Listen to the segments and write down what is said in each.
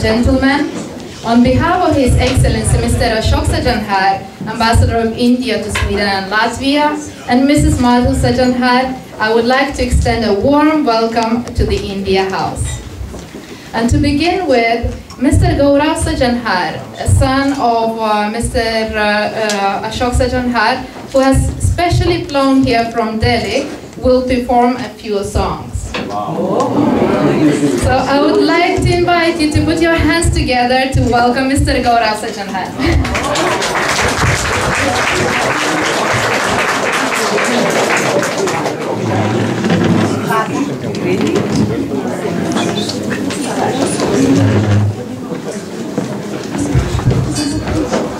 gentlemen. On behalf of His Excellency Mr. Ashok Sajjanhar, Ambassador of India to Sweden and Latvia, and Mrs. Madhu Sajjanhar, I would like to extend a warm welcome to the India House. And to begin with, Mr. Gaurav Sajjanhar, son of uh, Mr. Uh, uh, Ashok Sajjanhar, who has specially flown here from Delhi, will perform a few songs. So I would like to invite you to put your hands together to welcome Mr. Gaurav Sajjanhar.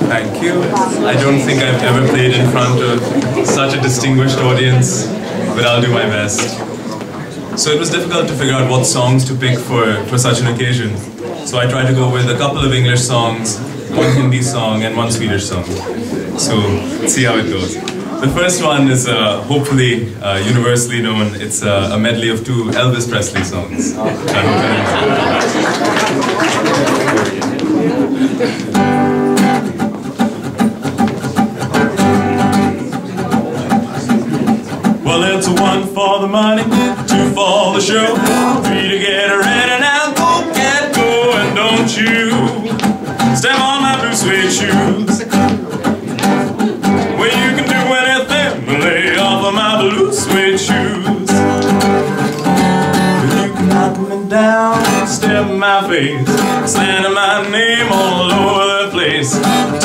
Thank you. I don't think I've ever played in front of such a distinguished audience, but I'll do my best. So it was difficult to figure out what songs to pick for, for such an occasion. So I tried to go with a couple of English songs, one Hindi song, and one Swedish song. So let's see how it goes. The first one is uh, hopefully uh, universally known. It's uh, a medley of two Elvis Presley songs. Well, it's one for the money, for the show, three to get ready now. Go, get going, don't you step on my blue suede shoes. Well, you can do anything but lay off of my blue suede shoes. You can knock me down, step in my face, slander my name all over the place.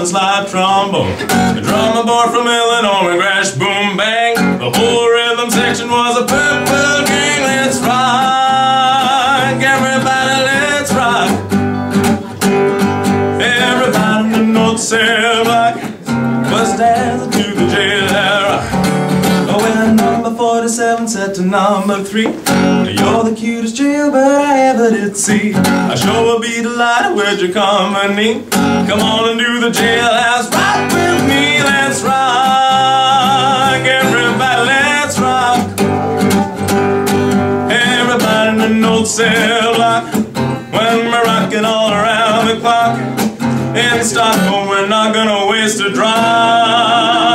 His live trombone. The drummer boy from Illinois number 3 You're the cutest jailbird I ever did see. I sure will be delighted with your company. Come on and do the jailhouse rock with me. Let's rock, everybody, let's rock. Everybody in the North Cell block. When we're rocking all around the clock. In Stockholm, we're not gonna waste a drop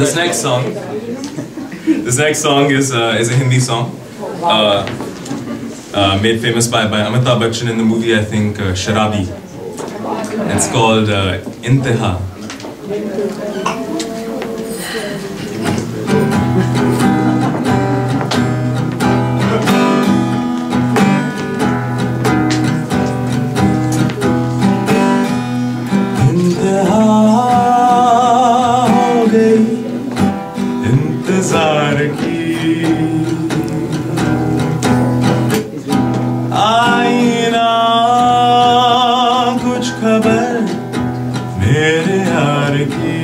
this next song this next song is uh, is a Hindi song, uh, uh, made famous by, by Amitabh Bachchan in the movie I think uh, Sharabi. It's called uh, que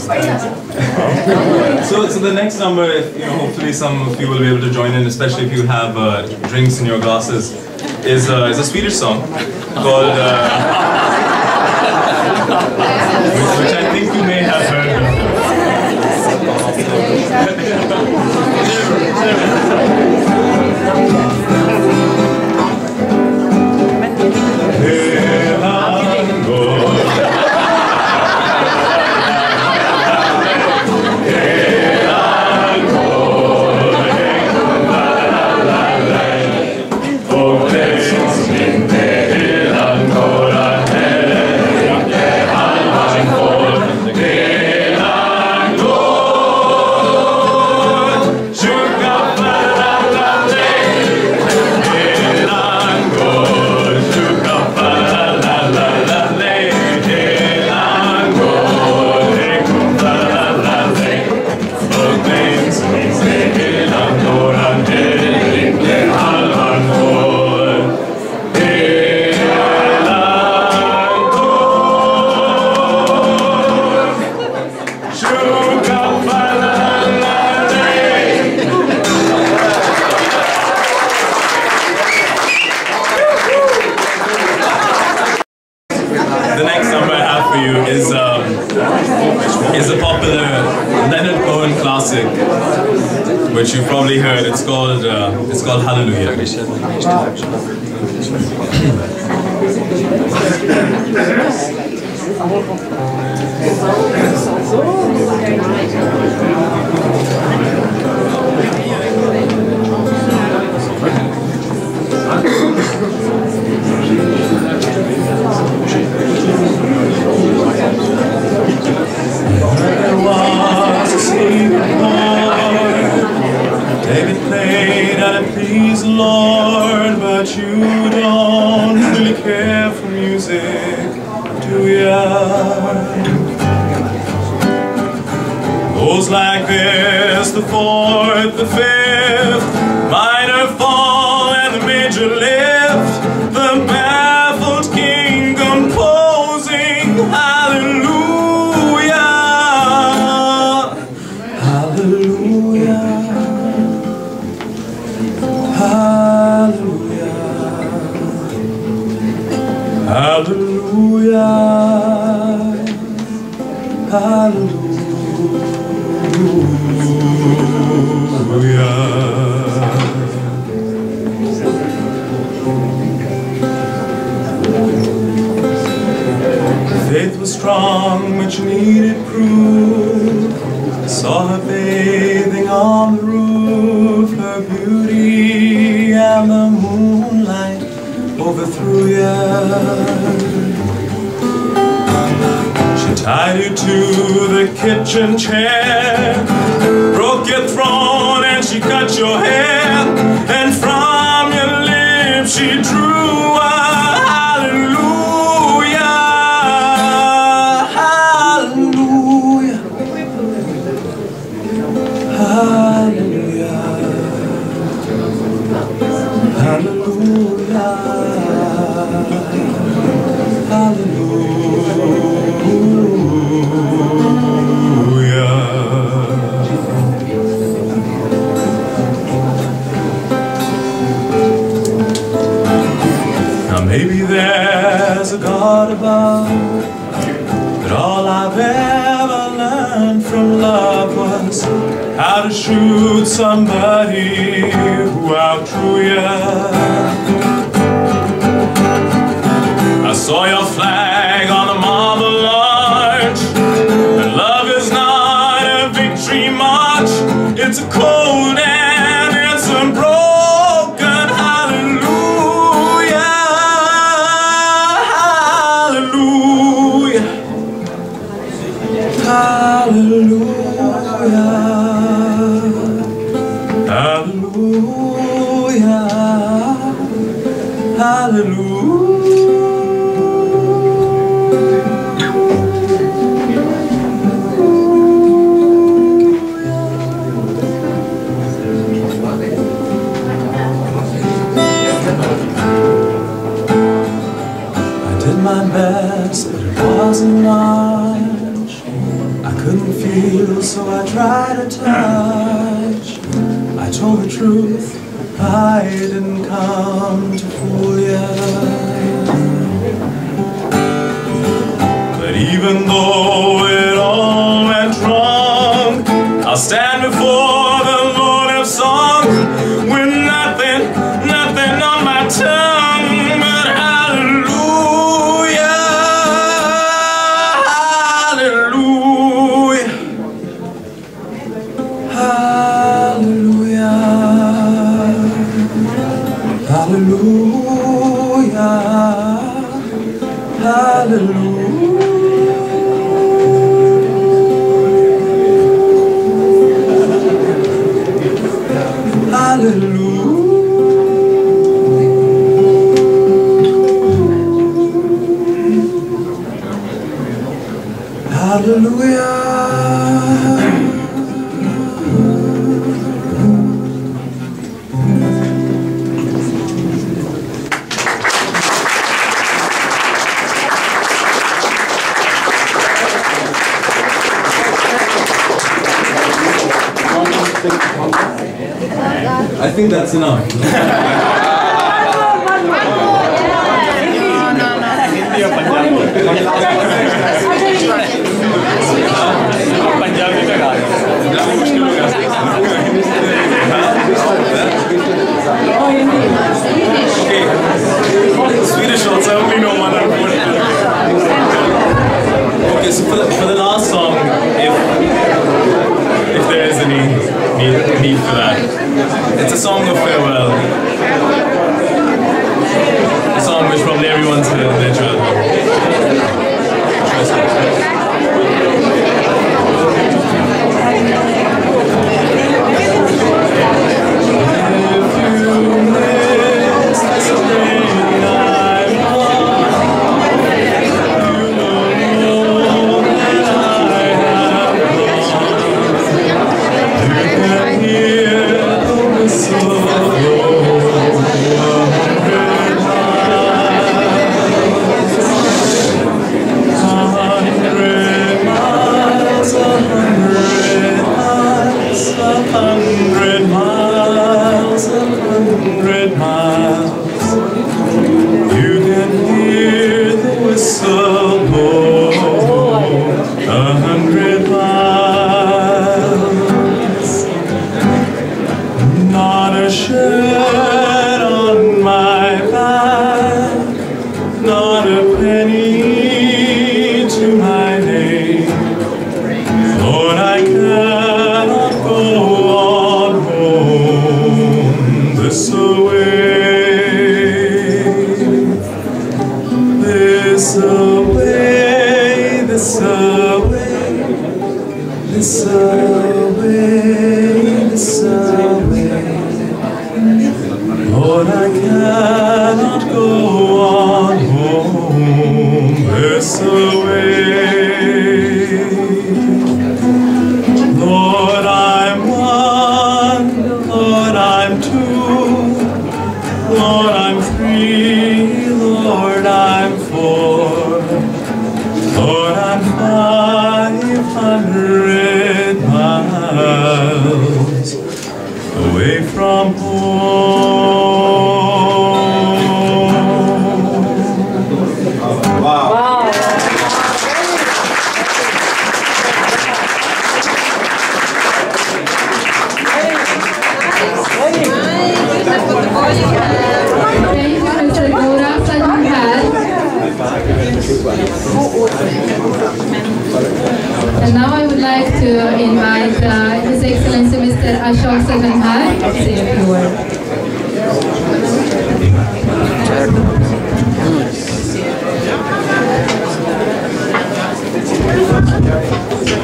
so, so the next number, if, you know, hopefully some of you will be able to join in, especially if you have uh, drinks in your glasses, is, uh, is a Swedish song called... Uh, which, which I think you may have heard. He said like, Hallelujah. Hallelujah. Faith was strong, much needed proof. I saw her bathing on the roof, her beauty and the moon overthrew ya. She tied you to the kitchen chair, broke your throne and she cut your hair, and from your lips she drew there's a God above, but all I've ever learned from love was how to shoot somebody who outdrew ya. I saw your flag tried to touch. I told the truth, I didn't come to fool you. But even though I think need, need for that, it's a song of farewell. A song which probably everyone's heard in their childhood. this away, this away, this away, this away. Lord, I cannot go on home, this away.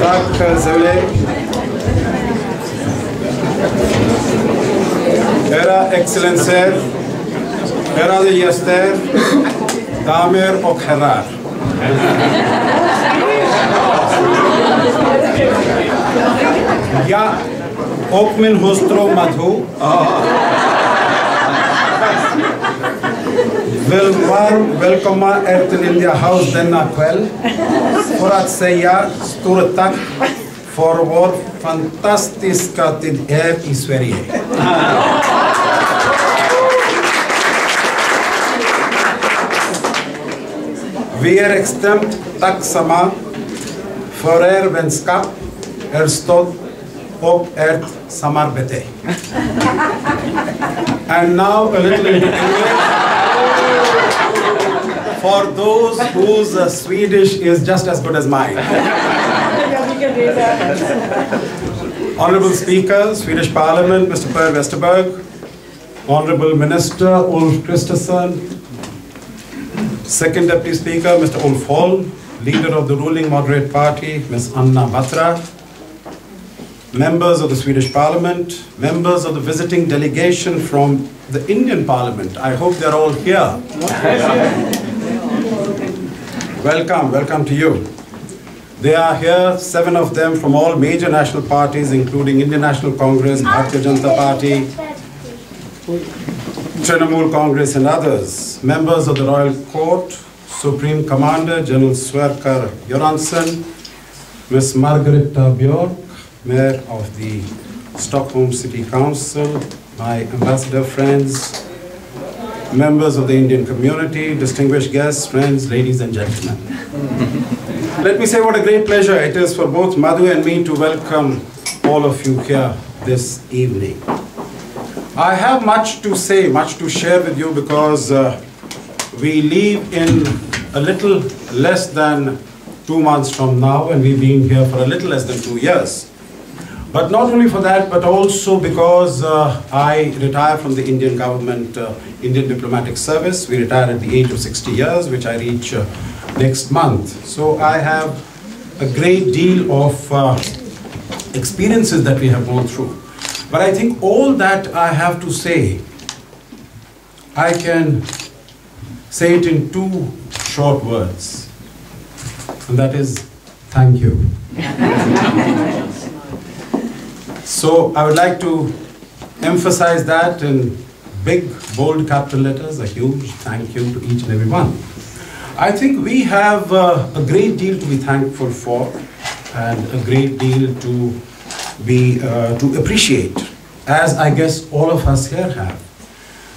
Tak, Zevli. Era Excellencer, Era de Yester, Tamer Okhedar. Ja, ook mijn hustro Madhu. Oh. Varmt välkomna er till India House denna kväll för att säga stort tack för vår fantastiska tid här i Sverige. Vi är extremt tacksamma för er vänskap, er stöd och ert samarbete. And now a little into English. For those whose uh, Swedish is just as good as mine. Honorable Speaker, Swedish Parliament, Mr. Per Westerberg, Honorable Minister Ulf Kristersson, Second Deputy Speaker, Mr. Ulf Holm, Leader of the ruling Moderate Party, Ms. Anna Batra, members of the Swedish Parliament, members of the visiting delegation from the Indian Parliament. I hope they're all here. Welcome, welcome to you. They are here, seven of them from all major national parties, including Indian National Congress, Bharatiya Janata Party, Trinamool Congress and others, members of the Royal Court, Supreme Commander General Sverker Göransson, Ms. Margareta Björk, Mayor of the Stockholm City Council, my ambassador friends, members of the Indian community, distinguished guests, friends, ladies and gentlemen. Let me say what a great pleasure it is for both Madhu and me to welcome all of you here this evening. I have much to say, much to share with you because uh, we leave in a little less than two months from now and we've been here for a little less than two years. But not only for that, but also because uh, I retired from the Indian government, uh, Indian diplomatic service. We retired at the age of 60 years, which I reach uh, next month. So I have a great deal of uh, experiences that we have gone through. But I think all that I have to say, I can say it in two short words. And that is, thank you. So I would like to emphasize that in big, bold capital letters, a huge thank you to each and every one. I think we have uh, a great deal to be thankful for and a great deal to be uh, to appreciate, as I guess all of us here have.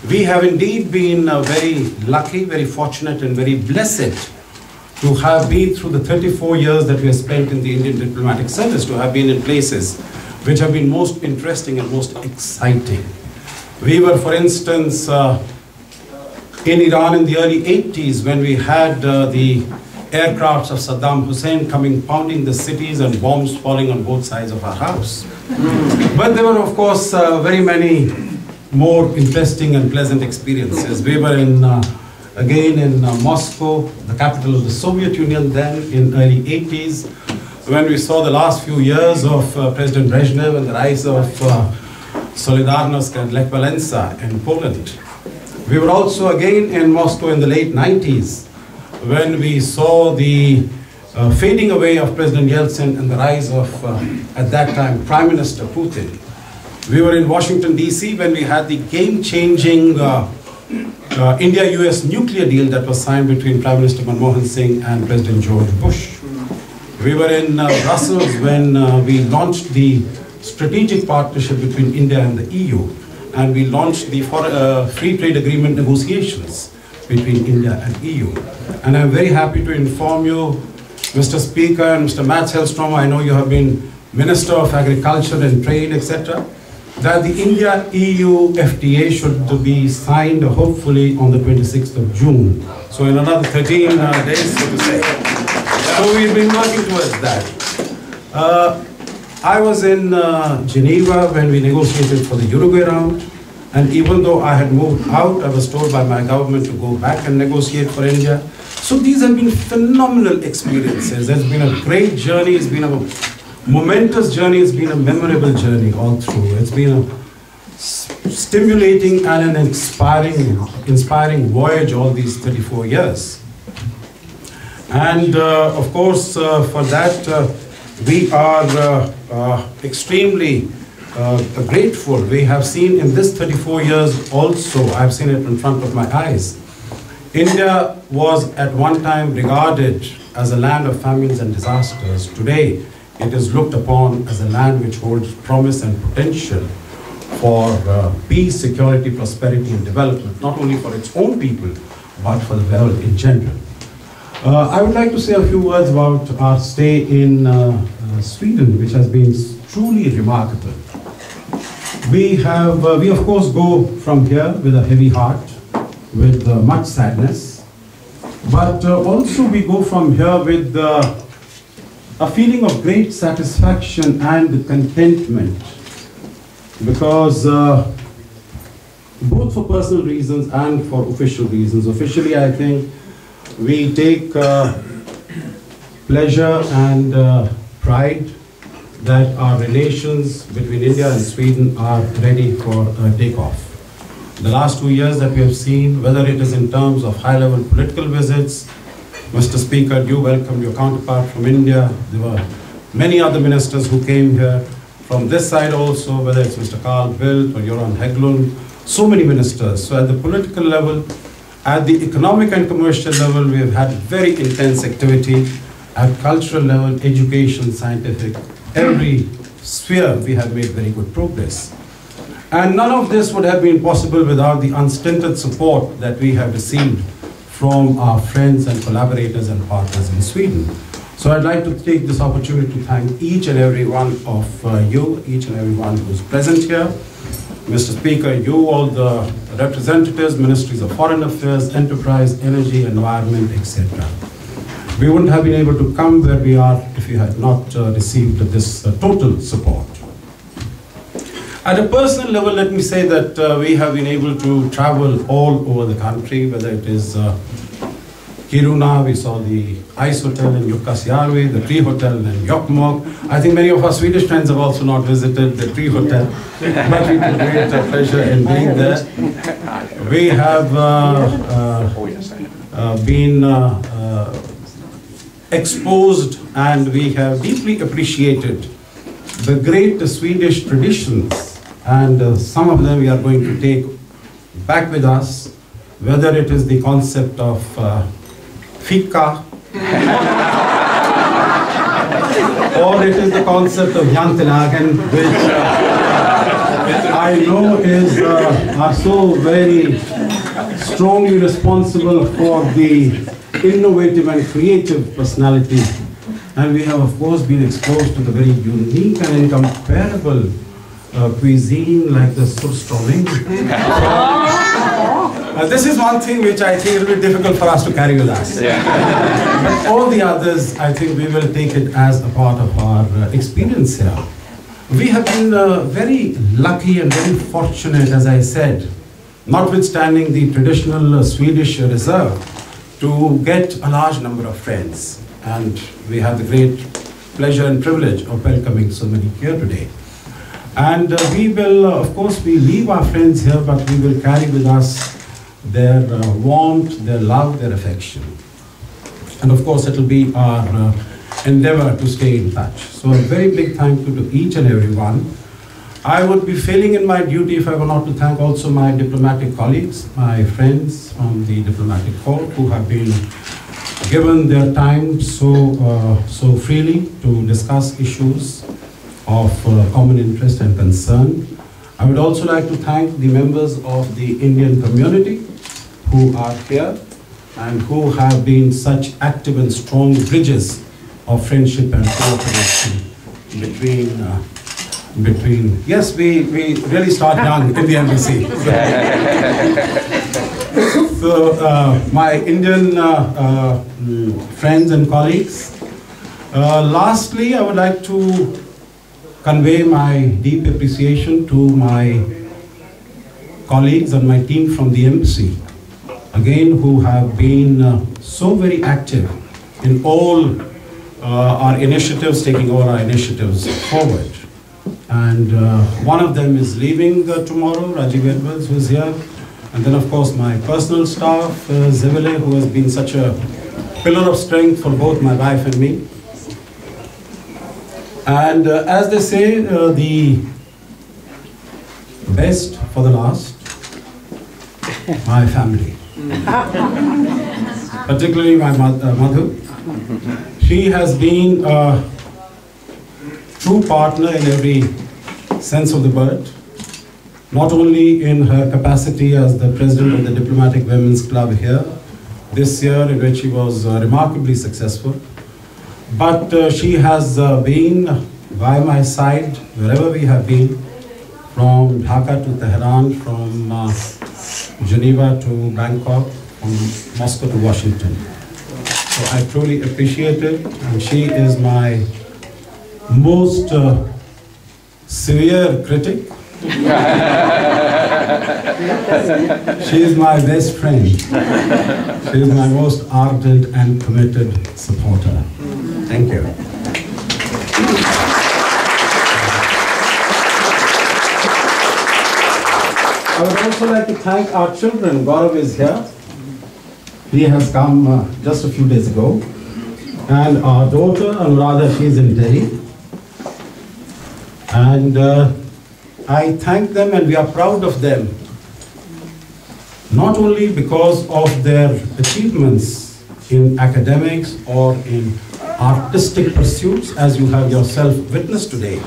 We have indeed been uh, very lucky, very fortunate, and very blessed to have been through the 34 years that we have spent in the Indian diplomatic service, to have been in places which have been most interesting and most exciting. We were, for instance, uh, in Iran in the early 80s when we had uh, the aircrafts of Saddam Hussein coming pounding the cities and bombs falling on both sides of our house. But there were, of course, uh, very many more interesting and pleasant experiences. We were in, uh, again in uh, Moscow, the capital of the Soviet Union then, in early 80s, when we saw the last few years of uh, President Brezhnev and the rise of uh, Solidarnosc and Lech Walesa in Poland. We were also again in Moscow in the late 90s when we saw the uh, fading away of President Yeltsin and the rise of, uh, at that time, Prime Minister Putin. We were in Washington, D.C. when we had the game-changing uh, uh, India-US nuclear deal that was signed between Prime Minister Manmohan Singh and President George Bush. We were in uh, Brussels when uh, we launched the strategic partnership between India and the EU, and we launched the uh, free trade agreement negotiations between India and EU. And I'm very happy to inform you, Mr. Speaker and Mr. Mats Hellström, I know you have been Minister of Agriculture and Trade, etc., that the India-EU FTA should be signed hopefully on the 26th of June. So in another 13 uh, days, so to say. So we've been working towards that. Uh, I was in uh, Geneva when we negotiated for the Uruguay round. And even though I had moved out, I was told by my government to go back and negotiate for India. So these have been phenomenal experiences. It's been a great journey. It's been a momentous journey. It's been a memorable journey all through. It's been a stimulating and an inspiring, inspiring voyage all these 34 years. And uh, of course, uh, for that, uh, we are extremely grateful. We have seen in this 34 years also, I've seen it in front of my eyes. India was at one time regarded as a land of famines and disasters. Today, it is looked upon as a land which holds promise and potential for uh, peace, security, prosperity, and development, not only for its own people, but for the world in general. Uh, I would like to say a few words about our stay in uh, uh Sweden, which has been truly remarkable. We have, uh, we of course go from here with a heavy heart, with uh, much sadness, but also we go from here with a feeling of great satisfaction and contentment because uh, both for personal reasons and for official reasons. Officially, I think we take uh, pleasure and uh, pride that our relations between India and Sweden are ready for takeoff. The last two years that we have seen, whether it is in terms of high-level political visits, Mr. Speaker, you welcomed your counterpart from India. There were many other ministers who came here from this side also, whether it's Mr. Carl Bildt or Göran Hägglund, so many ministers. So at the political level, at the economic and commercial level, we have had very intense activity. At cultural level, education, scientific, every sphere, we have made very good progress. And none of this would have been possible without the unstinted support that we have received from our friends and collaborators and partners in Sweden. So I'd like to take this opportunity to thank each and every one of uh, you, each and every one who's present here. Mr. Speaker, you, all the representatives, ministries of foreign affairs, enterprise, energy, environment, etc. We wouldn't have been able to come where we are if we had not uh, received this uh, total support. At a personal level, let me say that uh, we have been able to travel all over the country, whether it is uh, Kiruna, we saw the Ice Hotel in Jukkasjärvi, the Tree Hotel in Jokkmokk. I think many of our Swedish friends have also not visited the Tree Hotel, but we took great pleasure in being there. We have uh, uh, uh, been uh, uh, exposed and we have deeply appreciated the great Swedish traditions and some of them we are going to take back with us, whether it is the concept of fika. or it is the concept of Jantelagen, which uh, I know is uh, are so very strongly responsible for the innovative and creative personality. And we have, of course, been exposed to the very unique and incomparable uh, cuisine like the surströmming. Uh, this is one thing which I think will be difficult for us to carry with us. Yeah. all the others, I think we will take it as a part of our uh, experience here. We have been uh, very lucky and very fortunate, as I said, notwithstanding the traditional uh, Swedish reserve, to get a large number of friends. And we have the great pleasure and privilege of welcoming so many here today. And uh, we will, uh, of course, we leave our friends here, but we will carry with us their uh, warmth, their love, their affection. And of course, it'll be our uh, endeavor to stay in touch. So a very big thank you to each and every one. I would be failing in my duty if I were not to thank also my diplomatic colleagues, my friends from the diplomatic corps who have been given their time so, uh, so freely to discuss issues of uh, common interest and concern. I would also like to thank the members of the Indian community who are here and who have been such active and strong bridges of friendship and cooperation between uh, between yes we, we really start young in the embassy. So uh, my indian uh, uh, friends and colleagues uh, lastly i would like to convey my deep appreciation to my colleagues and my team from the embassy again who have been uh, so very active in all uh, our initiatives taking all our initiatives forward and uh, one of them is leaving uh, tomorrow, Rajiv Edwards, who is here. And then, of course, my personal staff, uh, Zivile, who has been such a pillar of strength for both my wife and me. And uh, as they say, uh, the best for the last, my family. Particularly my mo- uh, mother. She has been a true partner in every sense of the word, not only in her capacity as the president of the Diplomatic Women's Club here this year, in which she was uh, remarkably successful, but uh, she has uh, been by my side wherever we have been, from Dhaka to Tehran, from uh, Geneva to Bangkok, from Moscow to Washington. So I truly appreciate it, and she is my most uh, severe critic. she is my best friend. She is my most ardent and committed supporter. Thank you. I would also like to thank our children. Gaurav is here. He has come uh, just a few days ago. And our daughter, Anuradha, she is in Delhi. And uh, I thank them and we are proud of them. Not only because of their achievements in academics or in artistic pursuits, as you have yourself witnessed today,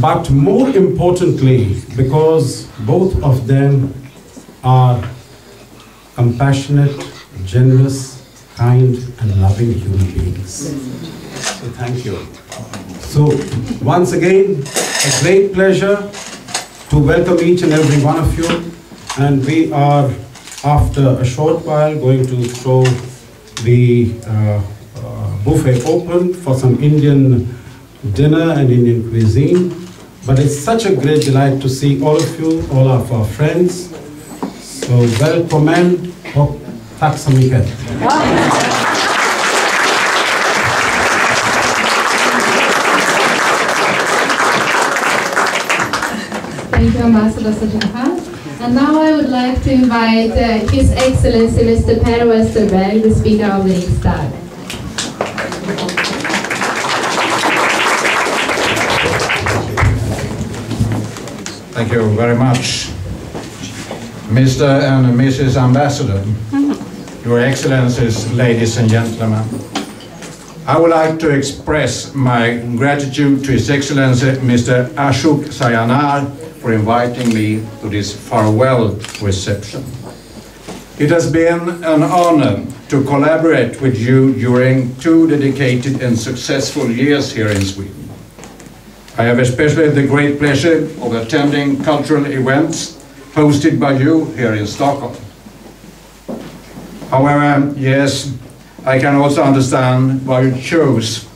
but more importantly, because both of them are compassionate, generous, kind, and loving human beings. So thank you. So once again, a great pleasure to welcome each and every one of you. And we are, after a short while, going to throw the uh, uh, buffet open for some Indian dinner and Indian cuisine. But it's such a great delight to see all of you, all of our friends. So välkommen och tack så mycket. Thank you, Ambassador Sajjanhar. And now I would like to invite uh, His Excellency Mr. Per Westerberg, the Speaker of the Riksdag. Thank you very much. Mr. and Mrs. Ambassador, Your Excellencies, ladies and gentlemen, I would like to express my gratitude to His Excellency Mr. Ashok Sajjanhar for inviting me to this farewell reception. It has been an honor to collaborate with you during two dedicated and successful years here in Sweden. I have especially the great pleasure of attending cultural events hosted by you here in Stockholm. However, yes, I can also understand why you chose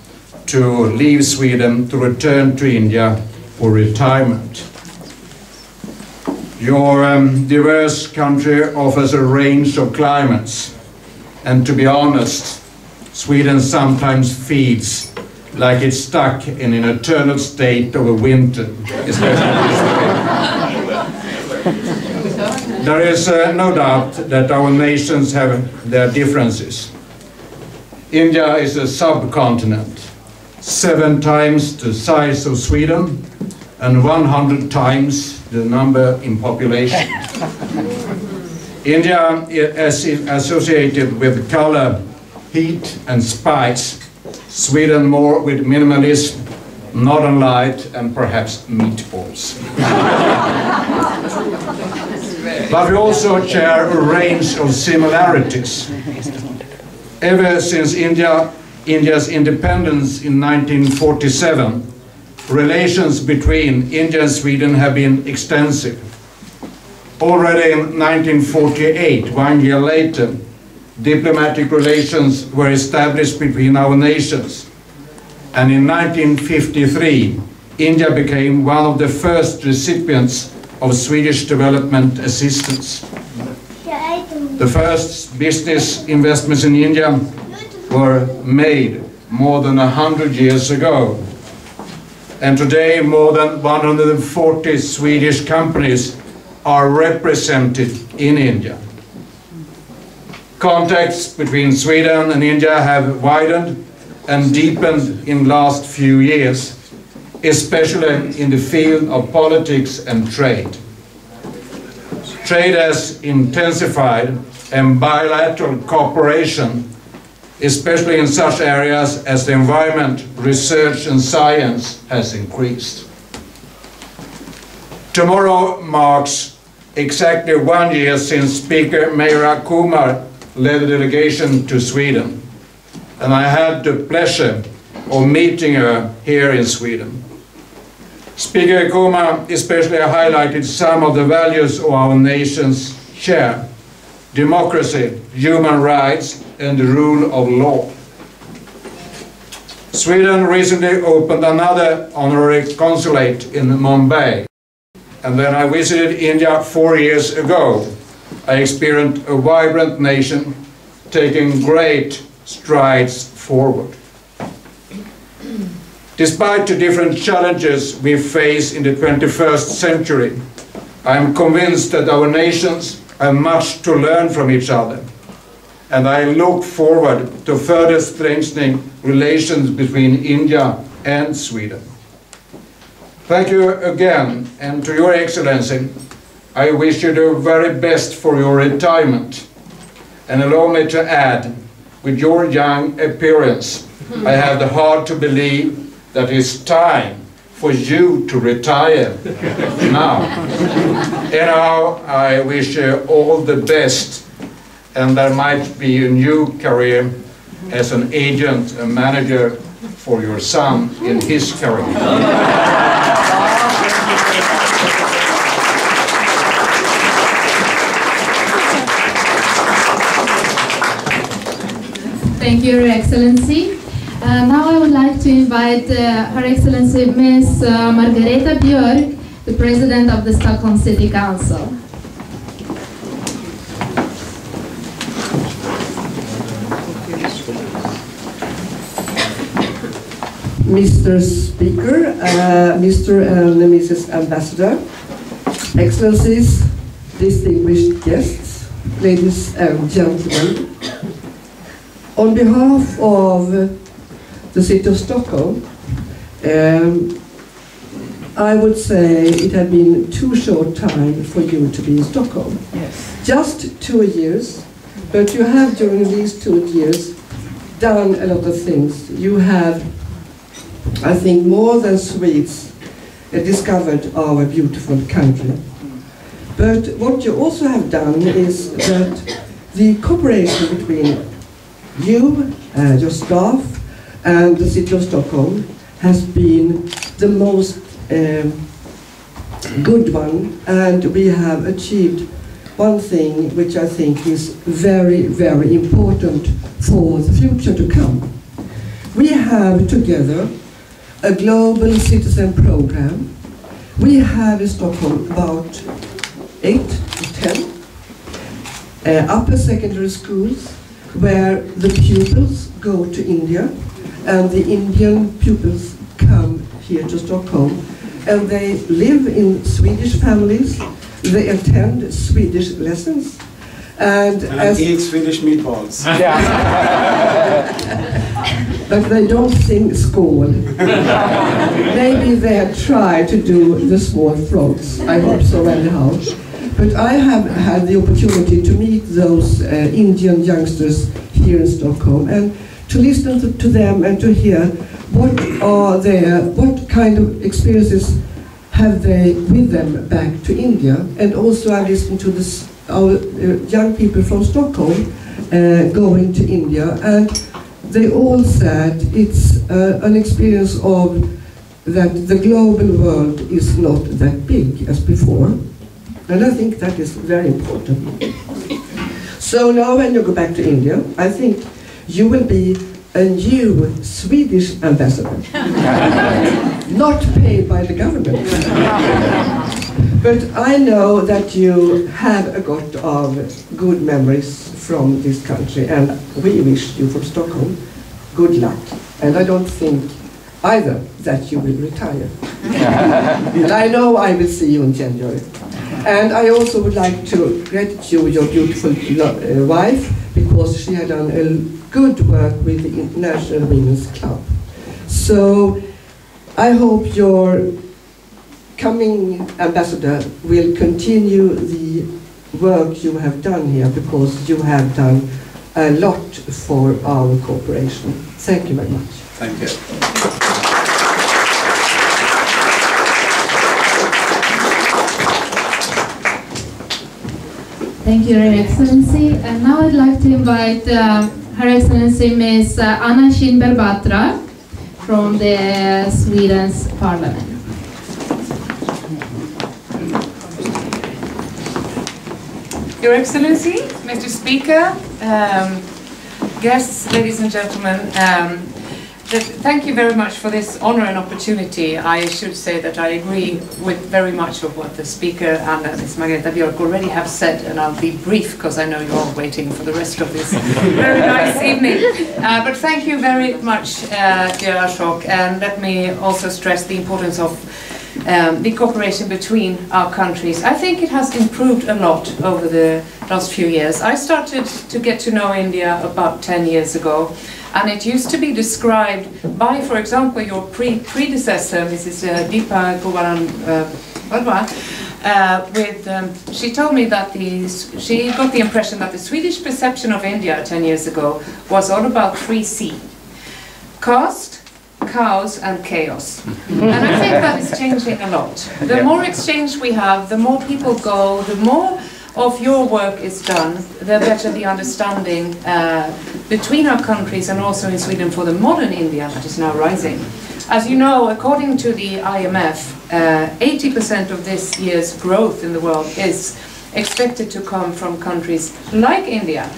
to leave Sweden to return to India for retirement. Your um, diverse country offers a range of climates, and to be honest, Sweden sometimes feels like it's stuck in an eternal state of a winter. There is uh, no doubt that our nations have their differences, India is a subcontinent, seven times the size of Sweden and 100 times the number in population. India is associated with color, heat and spice. Sweden more with minimalism, northern light and perhaps meatballs. but we also share a range of similarities. Ever since India, India's independence in 1947, relations between India and Sweden have been extensive. Already in 1948, one year later, diplomatic relations were established between our nations. And in 1953, India became one of the first recipients of Swedish development assistance. The first business investments in India were made more than a hundred years ago and today more than 140 Swedish companies are represented in India. Contacts between Sweden and India have widened and deepened in the last few years, especially in the field of politics and trade. Trade has intensified and bilateral cooperation especially in such areas as the environment, research and science has increased. Tomorrow marks exactly one year since Speaker Meira Kumar led a delegation to Sweden, and I had the pleasure of meeting her here in Sweden. Speaker Kumar especially highlighted some of the values of our nations share, democracy, human rights, and the rule of law. Sweden recently opened another honorary consulate in Mumbai. And then I visited India four years ago, I experienced a vibrant nation taking great strides forward. Despite the different challenges we face in the 21st century, I am convinced that our nations have much to learn from each other and I look forward to further strengthening relations between India and Sweden. Thank you again, and to your Excellency, I wish you the very best for your retirement. And allow me to add, with your young appearance, I have the heart to believe that it's time for you to retire now. Anyhow, I wish you all the best and there might be a new career as an agent, a manager for your son in his career. Thank you, Your Excellency. Uh, now I would like to invite uh, Her Excellency Ms. Uh, Margareta Björk, the President of the Stockholm City Council. Mr. Speaker, Mr. and Mrs. Ambassador, Excellencies, distinguished guests, ladies and gentlemen. On behalf of the City of Stockholm, um, I would say it had been too short time for you to be in Stockholm. Yes. Just two years, but you have during these two years done a lot of things. You have I think more than Swedes discovered our beautiful country. But what you also have done is that the cooperation between you, uh, your staff, and the City of Stockholm has been the most um, good one, and we have achieved one thing which I think is very, very important for the future to come. We have together a global citizen program. We have in Stockholm about eight to ten uh, upper secondary schools where the pupils go to India and the Indian pupils come here to Stockholm and they live in Swedish families, they attend Swedish lessons And, And as, eat Swedish meatballs. but they don't sing skål. Maybe they have tried to do the small frogs. I hope so anyhow. But I have had the opportunity to meet those uh, Indian youngsters here in Stockholm and to listen to, to them and to hear what are their, what kind of experiences have they with them back to India. And also I listened to this, our uh, young people from Stockholm uh, going to India and they all said it's uh, an experience of that the global world is not that big as before. And I think that is very important. So now when you go back to India, I think you will be a new Swedish ambassador. not paid by the government. but I know that you have a lot of good memories from this country and we wish you from Stockholm good luck. And I don't think either that you will retire. and I know I will see you in January. And I also would like to gratitude your beautiful uh, wife because she had done a good work with the International Women's Club. So I hope your coming ambassador will continue the work you have done here because you have done a lot for our cooperation. Thank you very much. Thank you. Thank you, Your Excellency. And now I'd like to invite uh, Her Excellency Ms. Anna Kinberg Batra from the Sweden's Parliament. Your Excellency, Mr. Speaker, um, guests, ladies and gentlemen, um, thank you very much for this honor and opportunity. I should say that I agree with very much of what the Speaker and uh, Ms. Margareta Björk already have said, and I'll be brief because I know you're all waiting for the rest of this very nice evening. Uh, but thank you very much, uh, dear Ashok, and let me also stress the importance of um, the cooperation between our countries. I think it has improved a lot over the last few years. I started to get to know India about 10 years ago, and it used to be described by, for example, your pre predecessor, Mrs. Uh, Deepa Gopalan uh, uh, with, um, she told me that the, she got the impression that the Swedish perception of India 10 years ago was all about 3C. Cost, cows and chaos. And I think that is changing a lot. The more exchange we have, the more people go, the more of your work is done, the better the understanding uh, between our countries and also in Sweden for the modern India that is now rising. As you know, according to the IMF, uh, 80% of this year's growth in the world is expected to come from countries like India.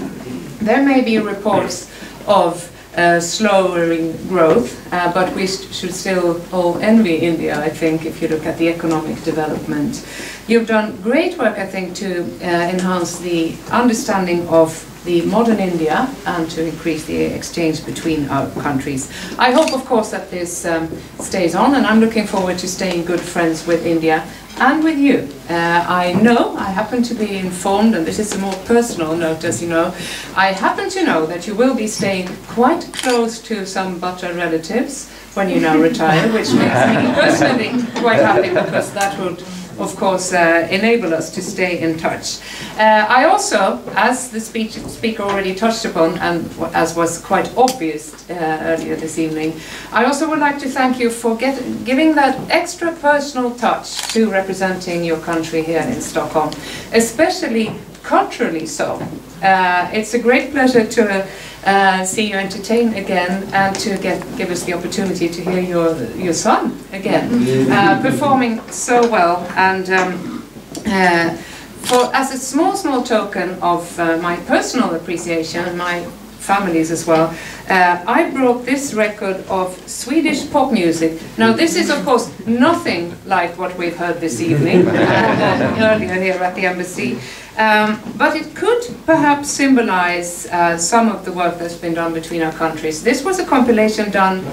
There may be reports of uh, slowing growth, uh, but we sh- should still all envy India, I think, if you look at the economic development. You've done great work, I think, to uh, enhance the understanding of the modern India and to increase the exchange between our countries. I hope, of course, that this um, stays on, and I'm looking forward to staying good friends with India and with you. Uh, I know, I happen to be informed, and this is a more personal note, as you know, I happen to know that you will be staying quite close to some Batra relatives when you now retire, which makes me personally quite happy because that would of course, uh, enable us to stay in touch. Uh, I also, as the speech, speaker already touched upon, and as was quite obvious uh, earlier this evening, I also would like to thank you for get, giving that extra personal touch to representing your country here in Stockholm, especially culturally so. Uh, it's a great pleasure to uh, see you entertain again and to get give us the opportunity to hear your your son again. Uh, performing so well and um, uh, for as a small small token of uh, my personal appreciation and my families as well uh, I brought this record of Swedish pop music. Now this is of course nothing like what we've heard this evening. Uh, earlier here at the embassy. Um, but it could perhaps symbolize uh, some of the work that's been done between our countries. This was a compilation done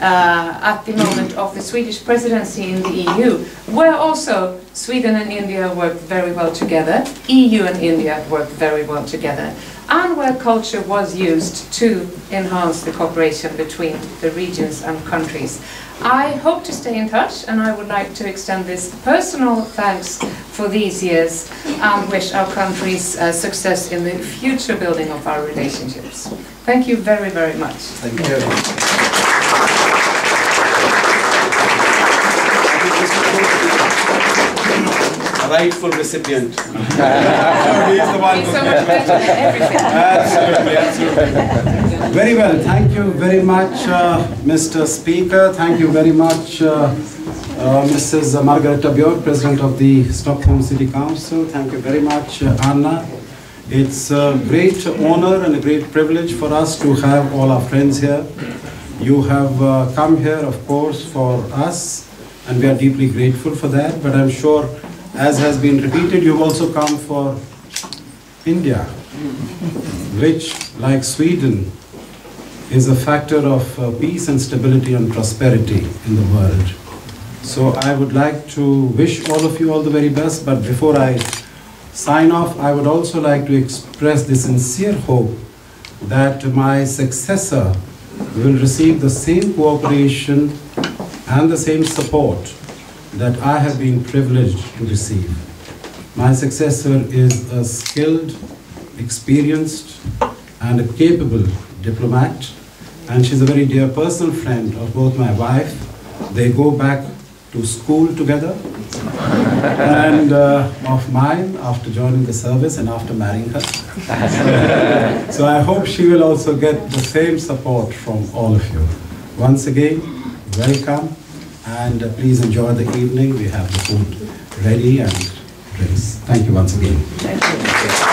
uh, at the moment of the Swedish presidency in the EU, where also Sweden and India worked very well together, EU and India worked very well together, and where culture was used to enhance the cooperation between the regions and countries. I hope to stay in touch and I would like to extend this personal thanks for these years and wish our countries uh, success in the future building of our relationships. Thank you very, very much. Thank you. Rightful recipient. He is the one He's who- so much better than everything. Absolutely, absolutely. Very well, thank you very much, uh, Mr. Speaker. Thank you very much, uh, uh, Mrs. Margareta Björk, President of the Stockholm City Council. Thank you very much, uh, Anna. It's a great honor and a great privilege for us to have all our friends here. You have uh, come here, of course, for us, and we are deeply grateful for that. But I'm sure, as has been repeated, you've also come for India, which, like Sweden, is a factor of uh, peace and stability and prosperity in the world. So I would like to wish all of you all the very best, but before I sign off, I would also like to express the sincere hope that my successor will receive the same cooperation and the same support that I have been privileged to receive. My successor is a skilled, experienced, and a capable diplomat, and she's a very dear personal friend of both my wife. They go back to school together, and uh, of mine after joining the service and after marrying her. so I hope she will also get the same support from all of you. Once again, welcome, and uh, please enjoy the evening. We have the food ready and drinks. Thank you once again.